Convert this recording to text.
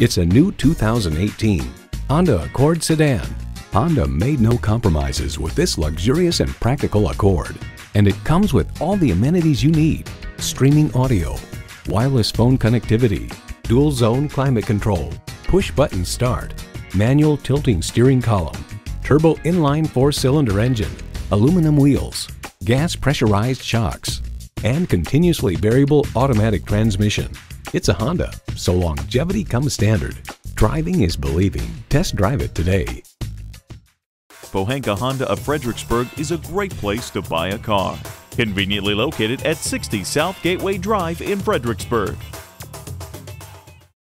It's a new 2018 Honda Accord sedan. Honda made no compromises with this luxurious and practical Accord. And it comes with all the amenities you need. Streaming audio, wireless phone connectivity, dual zone climate control, push button start, manual tilting steering column, turbo inline four cylinder engine, aluminum wheels, gas pressurized shocks, and continuously variable automatic transmission. It's a Honda, so longevity comes standard. Driving is believing. Test drive it today. Pohanka Honda of Fredericksburg is a great place to buy a car. Conveniently located at 60 South Gateway Drive in Fredericksburg.